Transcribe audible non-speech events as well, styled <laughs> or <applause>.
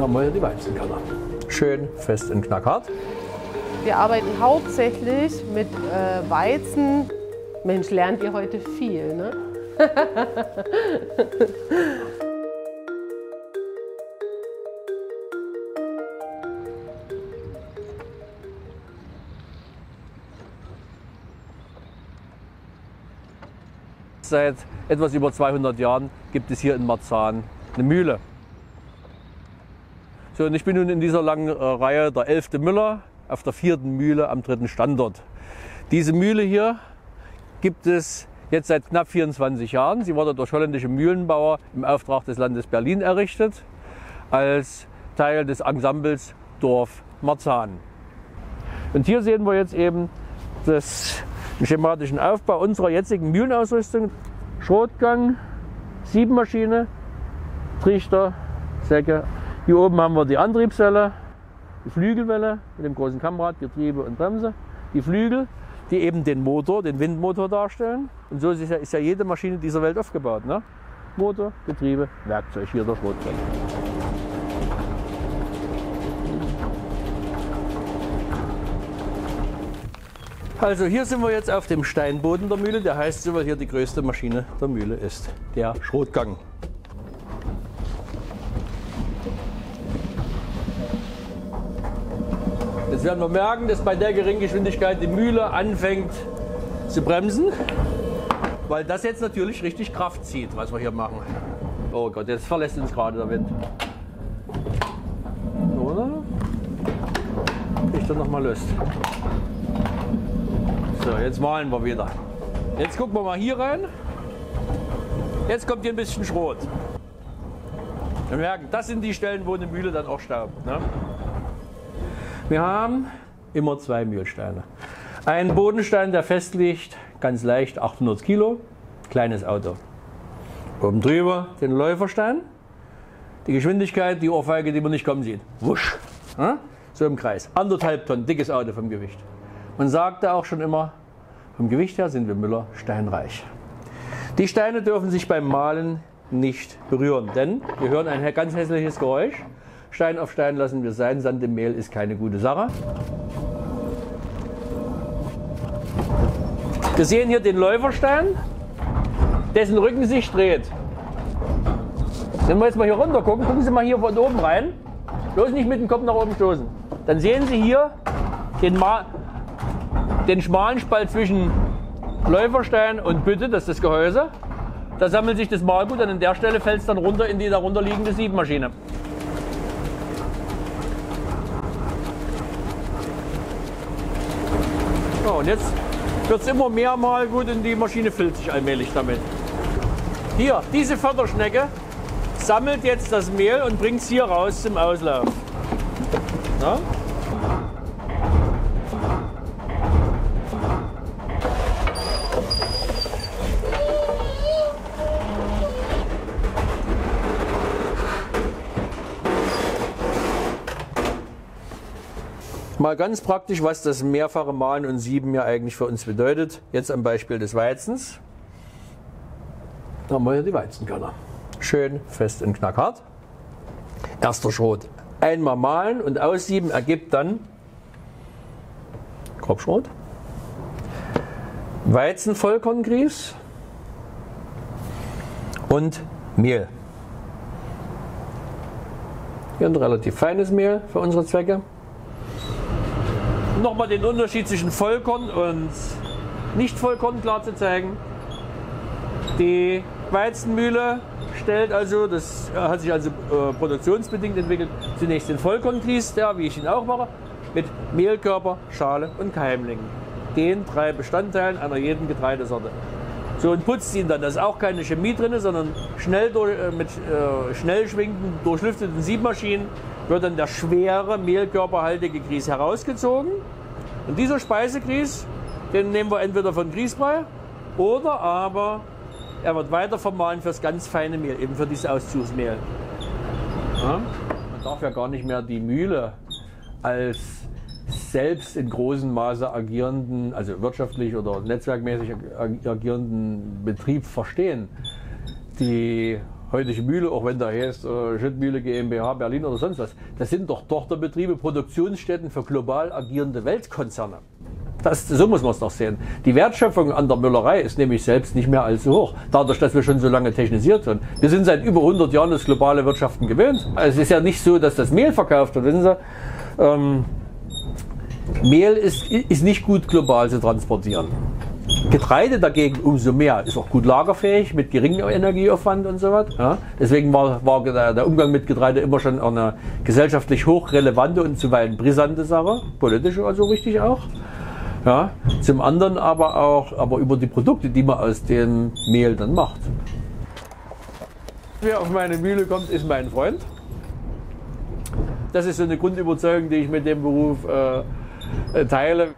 Haben wir hier die Weizenkanne. Schön fest und knackhart. Wir arbeiten hauptsächlich mit äh, Weizen. Mensch, lernt ihr heute viel, ne? <laughs> Seit etwas über 200 Jahren gibt es hier in Marzahn eine Mühle. So, und ich bin nun in dieser langen äh, Reihe der elfte Müller auf der vierten Mühle am dritten Standort. Diese Mühle hier gibt es jetzt seit knapp 24 Jahren. Sie wurde durch holländische Mühlenbauer im Auftrag des Landes Berlin errichtet, als Teil des Ensembles Dorf Marzahn. Und hier sehen wir jetzt eben das, den schematischen Aufbau unserer jetzigen Mühlenausrüstung. Schrotgang, Siebenmaschine, Trichter, Säcke. Hier oben haben wir die Antriebswelle, die Flügelwelle mit dem großen Kammrad, Getriebe und Bremse. Die Flügel, die eben den Motor, den Windmotor darstellen. Und so ist ja, ist ja jede Maschine dieser Welt aufgebaut. Ne? Motor, Getriebe, Werkzeug, hier der Schrotgang. Also hier sind wir jetzt auf dem Steinboden der Mühle, der heißt so, weil hier die größte Maschine der Mühle ist, der Schrotgang. Jetzt werden wir merken, dass bei der geringen Geschwindigkeit die Mühle anfängt zu bremsen, weil das jetzt natürlich richtig Kraft zieht, was wir hier machen. Oh Gott, jetzt verlässt uns gerade der Wind. Oder? Ich dann nochmal Lust. So, jetzt malen wir wieder. Jetzt gucken wir mal hier rein. Jetzt kommt hier ein bisschen Schrot. Wir merken, das sind die Stellen, wo eine Mühle dann auch staubt. Ne? Wir haben immer zwei Mühlsteine. Ein Bodenstein, der fest liegt, ganz leicht, 800 Kilo, kleines Auto. Oben drüber den Läuferstein, die Geschwindigkeit, die Ohrfeige, die man nicht kommen sieht. Wusch. So im Kreis. Anderthalb Tonnen, dickes Auto vom Gewicht. Man sagte auch schon immer, vom Gewicht her sind wir Müller steinreich. Die Steine dürfen sich beim Malen nicht berühren, denn wir hören ein ganz hässliches Geräusch. Stein auf Stein lassen wir sein, Sand im Mehl ist keine gute Sache. Wir sehen hier den Läuferstein, dessen Rücken sich dreht. Wenn wir jetzt mal hier runter gucken, gucken Sie mal hier von oben rein. Bloß nicht mit dem Kopf nach oben stoßen. Dann sehen Sie hier den, den schmalen Spalt zwischen Läuferstein und Bütte, das ist das Gehäuse. Da sammelt sich das Malgut und an der Stelle fällt es dann runter in die darunter liegende Siebmaschine. So, und jetzt wird es immer mehr Malgut und die Maschine füllt sich allmählich damit. Hier, diese Förderschnecke sammelt jetzt das Mehl und bringt es hier raus zum Auslauf. Ja? Mal ganz praktisch, was das mehrfache Malen und Sieben ja eigentlich für uns bedeutet. Jetzt am Beispiel des Weizens. Da haben wir hier die Weizenkanne. Schön fest und knackhart. Erster Schrot. Einmal malen und aussieben ergibt dann Grobschrot. Weizenvollkorngrieß und Mehl. Hier ein relativ feines Mehl für unsere Zwecke nochmal den Unterschied zwischen Vollkorn und Nicht-Vollkorn klar zu zeigen. Die Weizenmühle stellt also, das hat sich also äh, produktionsbedingt entwickelt, zunächst den Vollkorngrieß, der, wie ich ihn auch mache, mit Mehlkörper, Schale und Keimlingen. Den drei Bestandteilen einer jeden Getreidesorte. So und putzt ihn dann. Da ist auch keine Chemie drin, sondern schnell durch, äh, mit äh, schnell schwingenden, durchlüfteten Siebmaschinen wird dann der schwere, mehlkörperhaltige Grieß herausgezogen. Und dieser Speisegrieß, den nehmen wir entweder von Grießbrei oder aber er wird weiter vermahlen fürs ganz feine Mehl, eben für dieses Auszugsmehl. Ja? Man darf ja gar nicht mehr die Mühle als selbst in großem Maße agierenden, also wirtschaftlich oder netzwerkmäßig agierenden Betrieb verstehen. Die heutige Mühle, auch wenn da heißt äh, Schüttmühle GmbH Berlin oder sonst was, das sind doch Tochterbetriebe, Produktionsstätten für global agierende Weltkonzerne. Das, so muss man es doch sehen. Die Wertschöpfung an der Müllerei ist nämlich selbst nicht mehr allzu hoch. Dadurch, dass wir schon so lange technisiert sind. Wir sind seit über 100 Jahren das globale Wirtschaften gewöhnt. Es ist ja nicht so, dass das Mehl verkauft wird. Wissen Sie, ähm, Mehl ist, ist nicht gut global zu transportieren. Getreide dagegen umso mehr ist auch gut lagerfähig mit geringem Energieaufwand und so weiter. Ja. Deswegen war, war, der Umgang mit Getreide immer schon eine gesellschaftlich hochrelevante und zuweilen brisante Sache, politisch also richtig auch. Ja. Zum anderen aber auch aber über die Produkte, die man aus dem Mehl dann macht. Wer auf meine Mühle kommt, ist mein Freund. Das ist so eine Grundüberzeugung, die ich mit dem Beruf äh, teile.